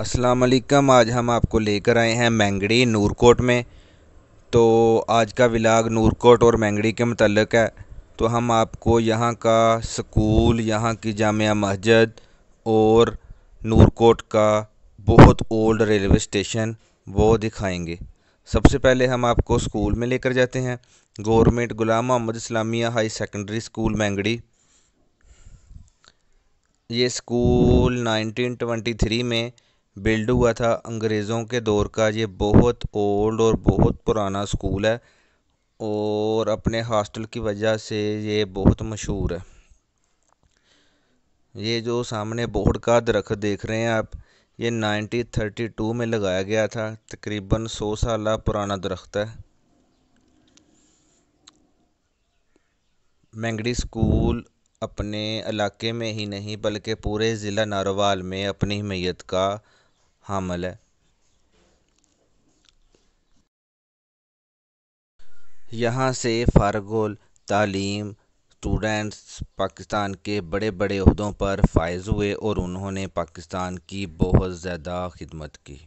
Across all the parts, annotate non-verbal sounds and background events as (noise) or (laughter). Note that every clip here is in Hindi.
अस्सलाम वालेकुम आज हम आपको लेकर आए हैं मैंगड़ी नूरकोट में। तो आज का विलाग नूरकोट और मैंगड़ी के मतलब है। तो हम आपको यहाँ का स्कूल, यहाँ की जामिया मस्जिद और नूरकोट का बहुत ओल्ड रेलवे स्टेशन वो दिखाएँगे। सबसे पहले हम आपको स्कूल में लेकर जाते हैं। Government Ghulam Mohammad Islamia high secondary school मैंगड़ी। ये स्कूल 1923 में बिल्ड हुआ था अंग्रेज़ों के दौर का। ये बहुत ओल्ड और बहुत पुराना स्कूल है और अपने हॉस्टल की वजह से ये बहुत मशहूर है। ये जो सामने बोर्ड का दरख्त देख रहे हैं आप, ये 1932 में लगाया गया था। तकरीबन 100 साल पुराना दरख्त है। मैंगडी स्कूल अपने इलाके में ही नहीं, बल्कि पूरे ज़िला नारोवाल में अपनी मैत का हामल है। यहाँ से फ़ारगुल तालीम स्टूडेंट्स पाकिस्तान के बड़े बड़े अहदों पर फायज हुए और उन्होंने पाकिस्तान की बहुत ज़्यादा खिदमत की।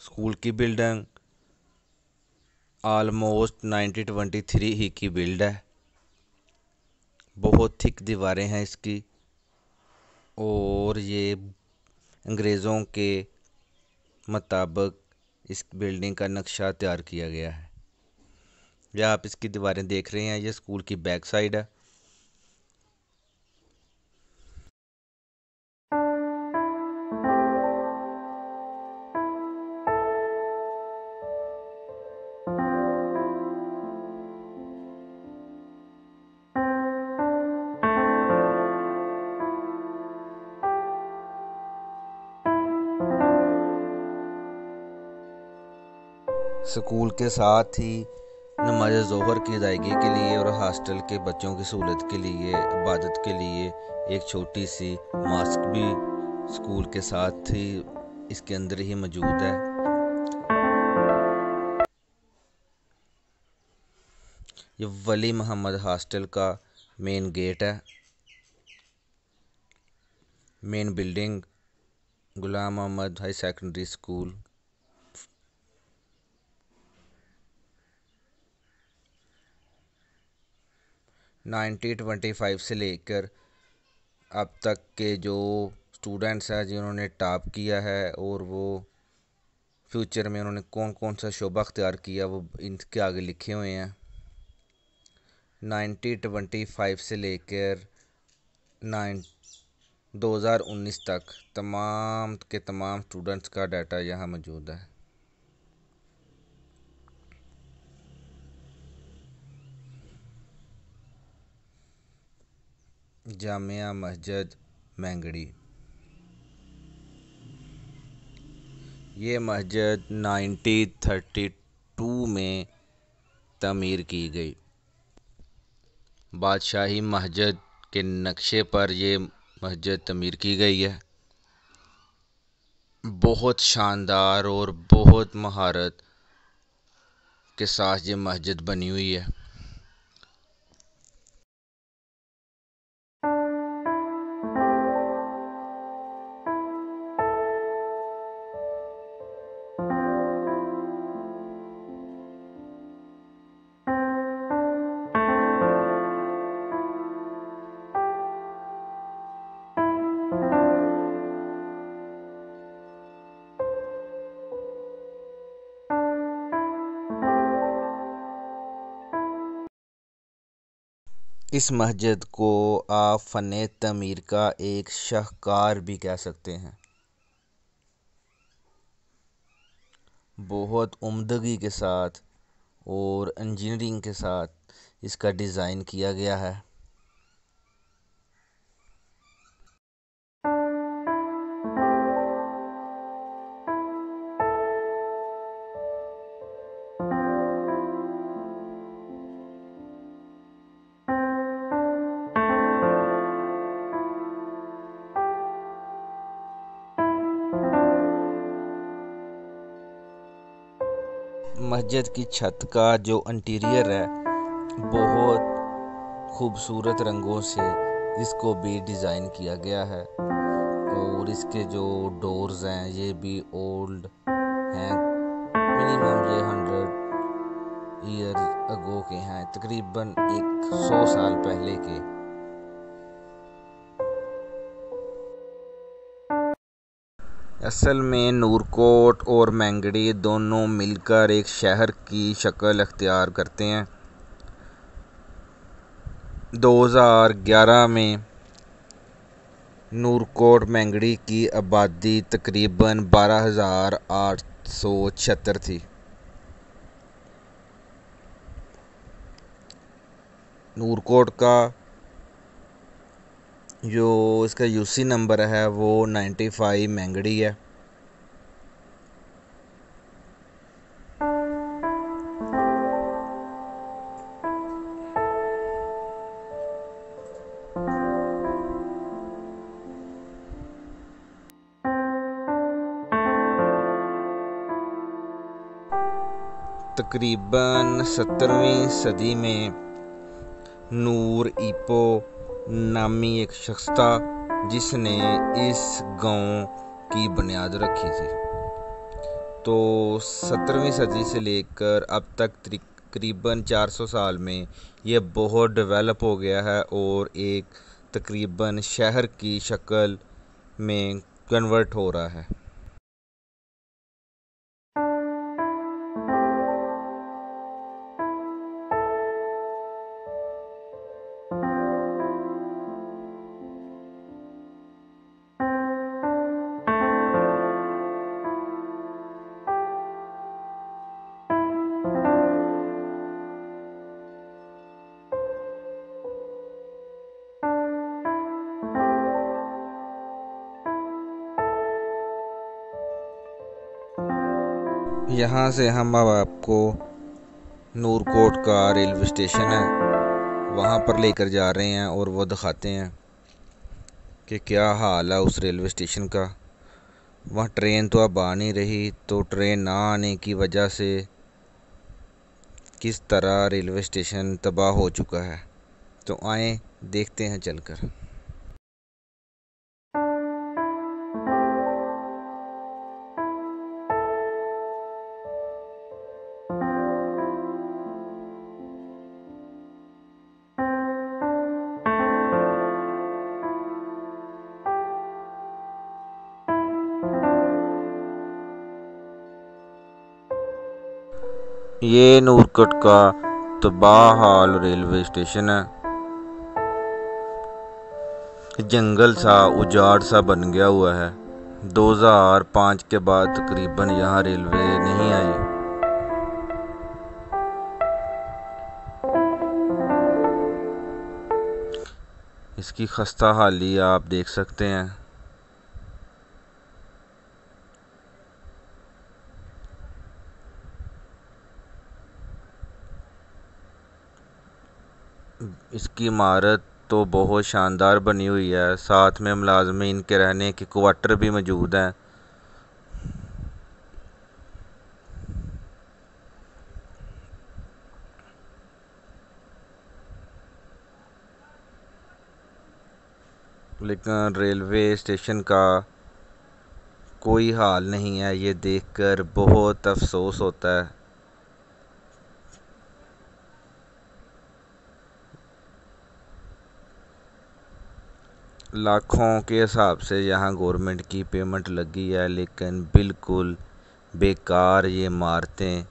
स्कूल की बिल्डिंग आलमोस्ट 1923 ही की बिल्ड है। बहुत थिक दीवारें हैं इसकी और ये अंग्रेज़ों के मुताबिक इस बिल्डिंग का नक्शा तैयार किया गया है। या आप इसकी दीवारें देख रहे हैं, ये स्कूल की बैक साइड है। स्कूल के साथ ही नमाज़ ज़ोहर की अदायगी के लिए और हॉस्टल के बच्चों की सहूलत के लिए, इबादत के लिए एक छोटी सी मास्क भी स्कूल के साथ ही इसके अंदर ही मौजूद है। ये वली मोहम्मद हॉस्टल का मेन गेट है। Main building Ghulam Mohammad high secondary school. 1925 से लेकर अब तक के जो स्टूडेंट्स हैं, जिन्होंने टॉप किया है और वो फ्यूचर में उन्होंने कौन कौन सा शोबा अख्तियार किया, वो इनके आगे लिखे हुए हैं। 1925 से लेकर नाइन 2019 तक तमाम के तमाम स्टूडेंट्स का डाटा यहाँ मौजूद है। जामिया मस्जिद मैंगड़ी। ये मस्जिद 1932 में तमीर की गई। बादशाही मस्जिद के नक्शे पर ये मस्जिद तमीर की गई है। बहुत शानदार और बहुत महारत के साथ ये मस्जिद बनी हुई है। इस मस्जिद को आप फ़न तमीर का एक शाहकार भी कह सकते हैं। बहुत उम्दगी के साथ और इंजीनियरिंग के साथ इसका डिज़ाइन किया गया है। मस्जिद की छत का जो इंटीरियर है, बहुत खूबसूरत रंगों से इसको भी डिज़ाइन किया गया है। और इसके जो डोर्स हैं, ये भी ओल्ड हैं। मिनिमम ये हंड्रेड ईयर अगो के हैं, तकरीबन एक सौ साल पहले के। असल में नूरकोट और मैंगड़ी दोनों मिलकर एक शहर की शक्ल अख्तियार करते हैं। 2011 में नूरकोट मैंगड़ी की आबादी तकरीबन बारह हज़ार आठ सौ छिहत्तर थी। नूरकोट का जो इसका यूसी नंबर है, वो नाइन्टी फाइव मैंगड़ी है। तकरीबन सत्तरवीं सदी में नूर ईपो नामी एक शख्स था जिसने इस गाँव की बुनियाद रखी थी। तो सत्रहवीं सदी से लेकर अब तक तकरीबन 400 साल में ये बहुत डेवलप हो गया है और एक तकरीबन शहर की शक्ल में कन्वर्ट हो रहा है। यहाँ से हम अब आपको नूरकोट का रेलवे स्टेशन है। वहाँ पर लेकर जा रहे हैं और वो दिखाते हैं कि क्या हाल है उस रेलवे स्टेशन का। वहाँ ट्रेन तो अब आ नहीं रही तो ट्रेन ना आने की वजह से किस तरह रेलवे स्टेशन तबाह हो चुका है। तो आए, देखते हैं चलकर। ये नूरकट का तबाहाल रेलवे स्टेशन है। जंगल सा, उजाड़ सा बन गया हुआ है। 2005 के बाद तकरीबन यहाँ रेलवे नहीं आई। इसकी खस्ता हाली आप देख सकते हैं। इसकी इमारत तो बहुत शानदार बनी हुई है। साथ में मुलाजमीन के रहने के क्वार्टर भी मौजूद हैं। लेकिन रेलवे स्टेशन का कोई हाल नहीं है। ये देखकर बहुत अफसोस होता है। लाखों के हिसाब से यहाँ गवर्नमेंट की पेमेंट लगी है, लेकिन बिल्कुल बेकार ये इमारतें।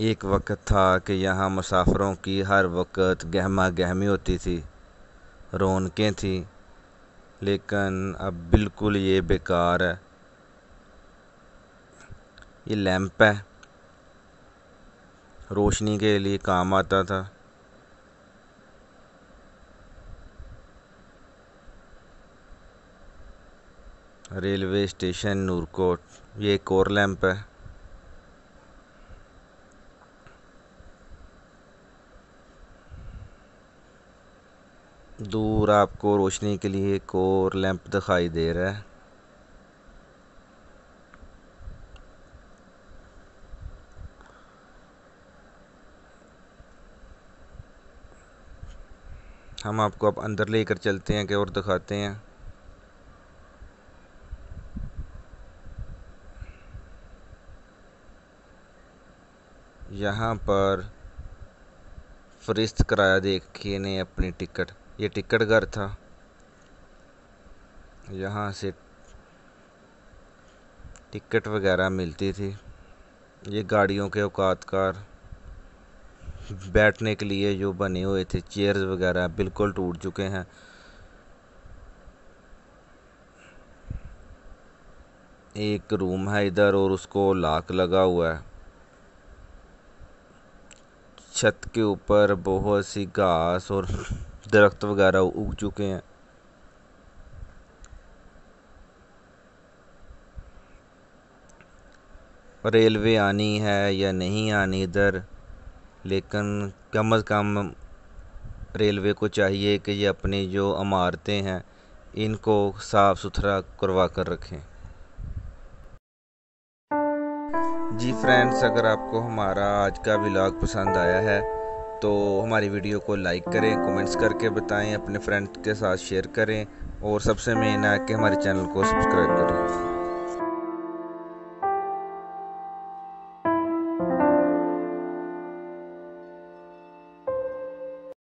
एक वक्त था कि यहाँ मुसाफरों की हर वक्त गहमा गहमी होती थी, रौनकें थी, लेकिन अब बिल्कुल ये बेकार है। ये लैंप है। रोशनी के लिए काम आता था। रेलवे स्टेशन, नूरकोट, ये एक और लैंप है। दूर आपको रोशनी के लिए एक और लैंप दिखाई दे रहा है। हम आपको अब अंदर लेकर चलते हैं कि और दिखाते हैं? यहाँ पर फरिश्त कराया देखिए ने अपनी टिकट। ये टिकट घर था। यहाँ से टिकट वगैरह मिलती थी। ये गाड़ियों के औकात कार। बैठने के लिए जो बने हुए थे चेयर्स वगैरह बिल्कुल टूट चुके हैं। एक रूम है इधर और उसको लाक लगा हुआ है। छत के ऊपर बहुत सी घास और (laughs) दरख्त वगैरह उग चुके हैं। रेलवे आनी है या नहीं आनी इधर? लेकिन कम अज़ कम रेलवे को चाहिए कि ये अपनी जो इमारतें हैं, इनको साफ़ सुथरा करवा कर रखें। जी फ्रेंड्स, अगर आपको हमारा आज का व्लॉग पसंद आया है तो हमारी वीडियो को लाइक करें, कमेंट्स करके बताएँ, अपने फ्रेंड्स के साथ शेयर करें, और सबसे मेन है कि हमारे चैनल को सब्सक्राइब करें।